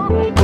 Oh,